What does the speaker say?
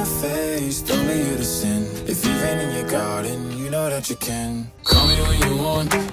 my face, don't you to sin. If you've in your garden, you know that you can. Call me when you want.